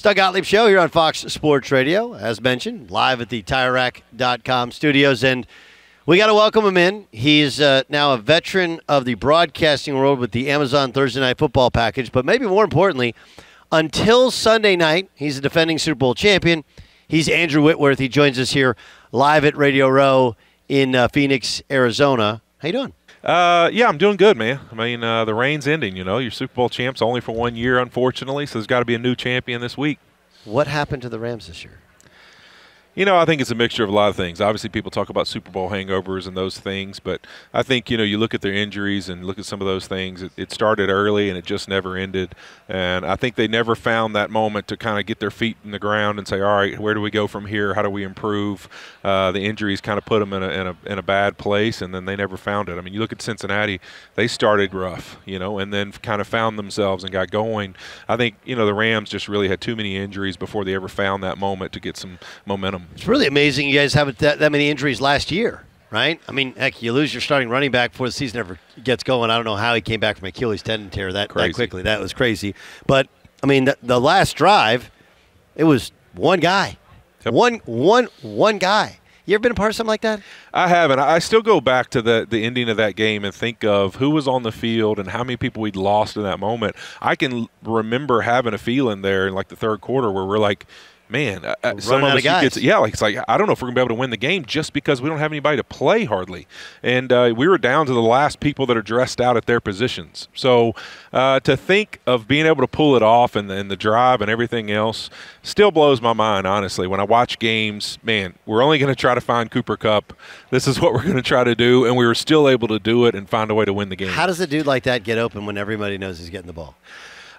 Doug Gottlieb Show here on Fox Sports Radio, as mentioned, live at the TireRack.com studios. And we got to welcome him in. He's uh, now a veteran of the broadcasting world with the Amazon Thursday Night Football package. But maybe more importantly, until Sunday night, he's a defending Super Bowl champion. He's Andrew Whitworth. He joins us here live at Radio Row in uh, Phoenix, Arizona. How you doing? Uh, yeah, I'm doing good, man. I mean, uh, the rain's ending. You know, your Super Bowl champs only for one year, unfortunately. So there's got to be a new champion this week. What happened to the Rams this year? You know, I think it's a mixture of a lot of things. Obviously, people talk about Super Bowl hangovers and those things, but I think, you know, you look at their injuries and look at some of those things. It, it started early and it just never ended. And I think they never found that moment to kind of get their feet in the ground and say, all right, where do we go from here? How do we improve? Uh, the injuries kind of put them in a, in, a, in a bad place, and then they never found it. I mean, you look at Cincinnati, they started rough, you know, and then kind of found themselves and got going. I think, you know, the Rams just really had too many injuries before they ever found that moment to get some momentum. It's really amazing you guys have that, that many injuries last year, right? I mean, heck, you lose your starting running back before the season ever gets going. I don't know how he came back from Achilles tendon tear that, that quickly. That was crazy. But, I mean, the, the last drive, it was one guy. Yep. One, one, one guy. You ever been a part of something like that? I haven't. I still go back to the the ending of that game and think of who was on the field and how many people we'd lost in that moment. I can remember having a feeling there in like the third quarter where we're like, man, some of us gets, yeah, like it's like I don't know if we're gonna be able to win the game just because we don't have anybody to play hardly, and uh, we were down to the last people that are dressed out at their positions. So uh, to think of being able to pull it off and, and the drive and everything else still blows my mind. Honestly, when I watch games, man, we're only going to try to find Cooper Kupp. This is what we're going to try to do, and we were still able to do it and find a way to win the game. How does a dude like that get open when everybody knows he's getting the ball?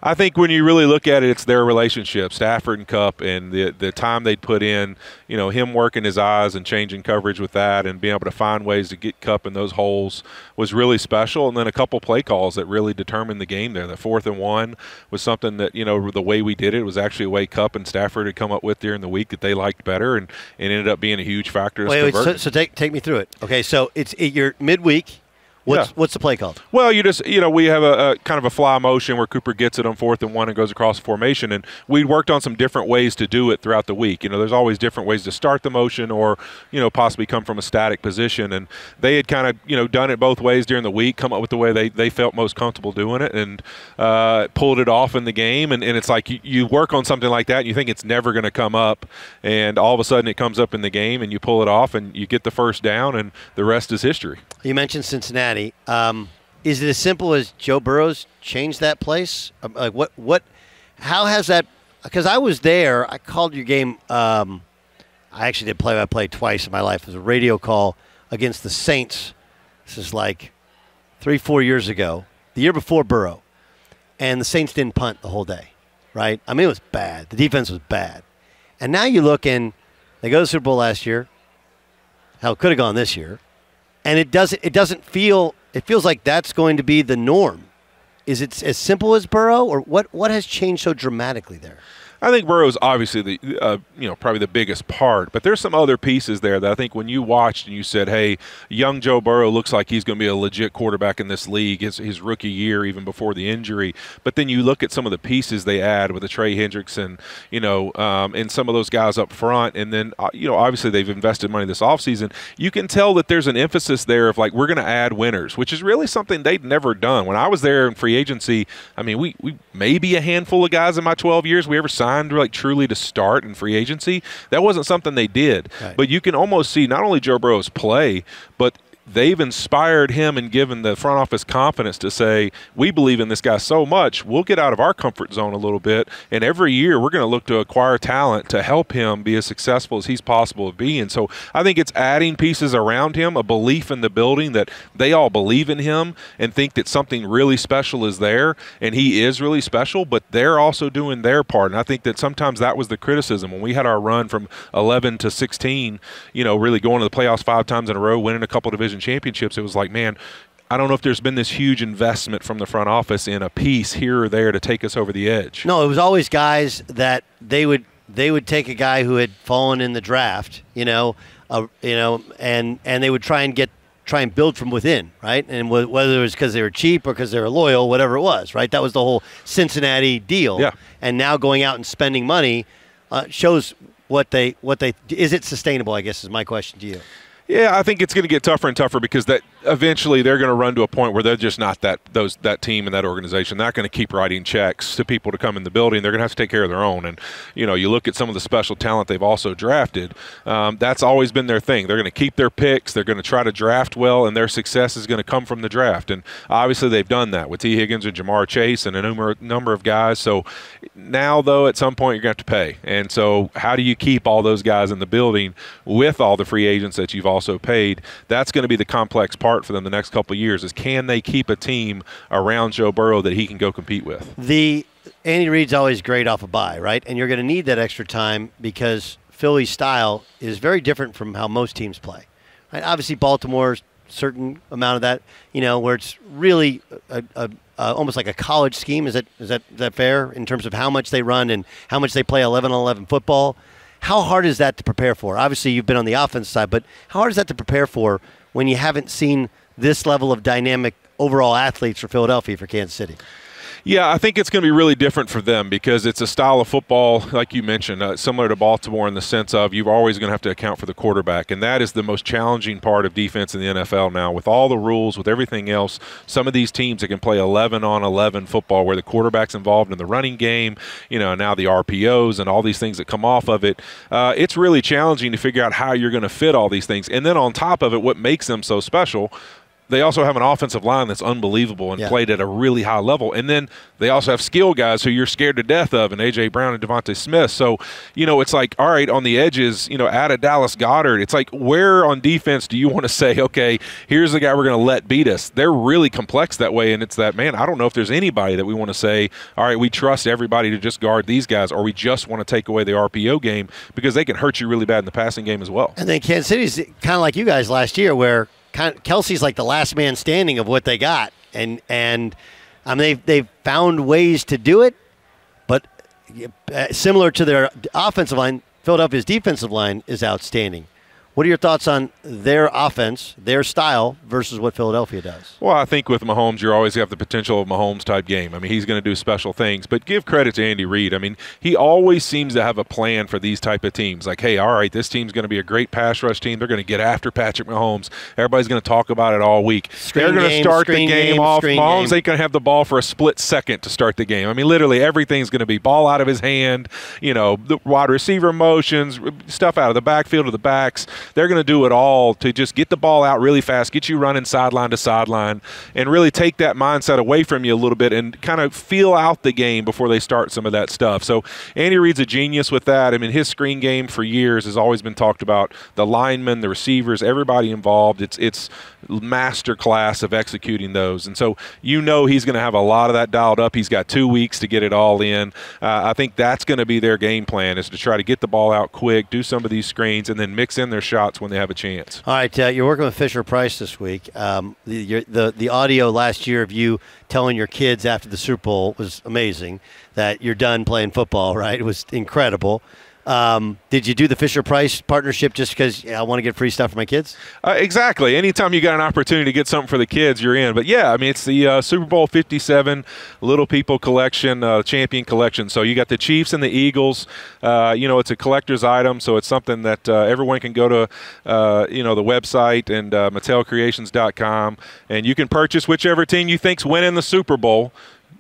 I think when you really look at it, it's their relationship, Stafford and Kupp, and the the time they'd put in. You know, him working his eyes and changing coverage with that, and being able to find ways to get Kupp in those holes was really special. And then a couple play calls that really determined the game there. The fourth and one was something that you know the way we did it was actually a way Kupp and Stafford had come up with during the week that they liked better, and, and ended up being a huge factor. Wait, wait so, so, take take me through it. Okay, so it's it, you're midweek What's, yeah. what's the play called? Well, you just you know we have a, a, kind of a fly motion where Cooper gets it on fourth and one and goes across the formation, and we worked on some different ways to do it throughout the week. You know, there's always different ways to start the motion, or you know possibly come from a static position, and they had kind of you know done it both ways during the week, come up with the way they, they felt most comfortable doing it, and uh, pulled it off in the game. And, and it's like you, you work on something like that, and you think it's never going to come up, and all of a sudden it comes up in the game, and you pull it off, and you get the first down, and the rest is history. You mentioned Cincinnati. Um, is it as simple as Joe Burrow's changed that place? Um, like what? What? How has that? Because I was there. I called your game. Um, I actually did play by play twice in my life. It was a radio call against the Saints. This is like three, four years ago. The year before Burrow, and the Saints didn't punt the whole day. Right? I mean, it was bad. The defense was bad. And now you look and they go to the Super Bowl last year. Hell, could have gone this year and it doesn't it doesn't feel it feels like that's going to be the norm. Is it as simple as Burrow, or what? What has changed so dramatically there? I think Burrow's obviously the uh, you know probably the biggest part, but there's some other pieces there that I think when you watched and you said, "Hey, young Joe Burrow looks like he's going to be a legit quarterback in this league." His, his rookie year, even before the injury. But then you look at some of the pieces they add with the Trey Hendrickson, you know, um, and some of those guys up front, and then uh, you know obviously they've invested money this offseason. You can tell that there's an emphasis there of like we're going to add winners, which is really something they'd never done. When I was there in free agency, I mean, we we maybe a handful of guys in my 12 years we ever signed signed like truly to start in free agency. That wasn't something they did. Right. But you can almost see not only Joe Burrow's play, but they've inspired him and given the front office confidence to say, we believe in this guy so much, we'll get out of our comfort zone a little bit. And every year, we're going to look to acquire talent to help him be as successful as he's possible of being. So I think it's adding pieces around him, a belief in the building that they all believe in him and think that something really special is there. And he is really special, but they're also doing their part. And I think that sometimes that was the criticism when we had our run from 11 to 16, you know, really going to the playoffs five times in a row, winning a couple division championships, it was like, man, I don't know if there's been this huge investment from the front office in a piece here or there to take us over the edge. No, it was always guys that they would they would take a guy who had fallen in the draft, you know, uh, you know, and and they would try and get try and build from within, right? And wh- whether it was because they were cheap or because they were loyal, whatever it was, right? That was the whole Cincinnati deal. Yeah. And now going out and spending money uh, shows what they what they is it sustainable? I guess is my question to you. Yeah, I think it's going to get tougher and tougher because that eventually they're going to run to a point where they're just not that those that team and that organization. They're not going to keep writing checks to people to come in the building. They're going to have to take care of their own. And you know, you look at some of the special talent they've also drafted. Um, that's always been their thing. They're going to keep their picks. They're going to try to draft well, and their success is going to come from the draft. And obviously, they've done that with Tee Higgins and Ja'Marr Chase and a number number of guys. So now, though, at some point you're going to have to pay. And so, how do you keep all those guys in the building with all the free agents that you've also paid? That's going to be the complex part for them the next couple years. Is can they keep a team around Joe Burrow that he can go compete with? The Andy Reid's always great off a bye, right? And you're going to need that extra time because Philly's style is very different from how most teams play. Right? Obviously, Baltimore's certain amount of that, you know, where it's really a, a, a, almost like a college scheme. Is that is that is that fair in terms of how much they run and how much they play 11 on 11 football? How hard is that to prepare for? Obviously, you've been on the offense side, but how hard is that to prepare for when you haven't seen this level of dynamic overall athletes for Philadelphia for Kansas City? Yeah, I think it's going to be really different for them because it's a style of football, like you mentioned, uh, similar to Baltimore in the sense of you're always going to have to account for the quarterback. And that is the most challenging part of defense in the NFL now. With all the rules, with everything else, some of these teams that can play 11 on 11 football where the quarterback's involved in the running game, you know, now the RPOs and all these things that come off of it, uh, it's really challenging to figure out how you're going to fit all these things. And then on top of it, what makes them so special they also have an offensive line that's unbelievable and Yeah. played at a really high level. And then they also have skill guys who you're scared to death of, and AJ Brown and DeVonta Smith. So, you know, it's like, all right, on the edges, you know, add a Dallas Goedert. It's like, where on defense do you want to say, okay, here's the guy we're going to let beat us? They're really complex that way, and it's that man. I don't know if there's anybody that we want to say, all right, we trust everybody to just guard these guys, or we just want to take away the RPO game because they can hurt you really bad in the passing game as well. And then Kansas City's kind of like you guys last year, where of, Kelce's like the last man standing of what they got, and and I mean they've they've found ways to do it, but uh, similar to their offensive line, Philadelphia's defensive line is outstanding. What are your thoughts on their offense, their style versus what Philadelphia does? Well, I think with Mahomes, you always have the potential of Mahomes type game. I mean, he's going to do special things, but give credit to Andy Reid. I mean, he always seems to have a plan for these type of teams. Like, hey, all right, this team's going to be a great pass rush team. They're going to get after Patrick Mahomes. Everybody's going to talk about it all week. Screen They're going to start the game, game, off. Mahomes game. ain't going to have the ball for a split second to start the game. I mean, literally everything's going to be ball out of his hand. You know, the wide receiver motions, stuff out of the backfield to the backs. They're going to do it all to just get the ball out really fast, get you running sideline to sideline, and really take that mindset away from you a little bit and kind of feel out the game before they start some of that stuff. So Andy Reid's a genius with that. I mean, his screen game for years has always been talked about. The linemen, the receivers, everybody involved. It's it's master class of executing those, and so you know he's going to have a lot of that dialed up. He's got two weeks to get it all in. Uh, I think that's going to be their game plan is to try to get the ball out quick, do some of these screens, and then mix in their shots when they have a chance. All right, uh, you're working with Fisher Price this week. Um, the, the the audio last year of you telling your kids after the Super Bowl was amazing. That you're done playing football, right? It was incredible. Um, did you do the Fisher Price partnership just because I want to get free stuff for my kids? Uh, exactly. Anytime you got an opportunity to get something for the kids, you're in. But yeah, I mean, it's the uh, Super Bowl 57 Little People Collection, uh, Champion Collection. So you got the Chiefs and the Eagles. Uh, you know, it's a collector's item, so it's something that uh, everyone can go to, uh, you know, the website and uh, MattelCreations.com, and you can purchase whichever team you think's winning the Super Bowl.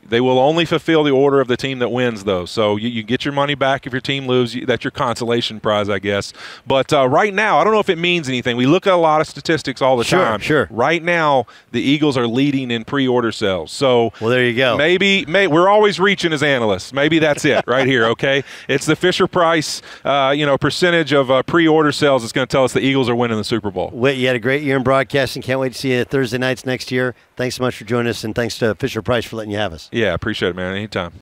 They will only fulfill the order of the team that wins, though. So you, you get your money back if your team loses. That's your consolation prize, I guess. But uh, right now, I don't know if it means anything. We look at a lot of statistics all the Sure, time. sure. Right now, the Eagles are leading in pre-order sales. So Well, there you go. Maybe may, we're always reaching as analysts. Maybe that's it right here. Okay, it's the Fisher Price, uh, you know, percentage of uh, pre-order sales. that's going to tell us the Eagles are winning the Super Bowl. Whit, you had a great year in broadcasting. Can't wait to see you Thursday nights next year. Thanks so much for joining us, and thanks to Fisher Price for letting you have us. Yeah, appreciate it, man. Anytime.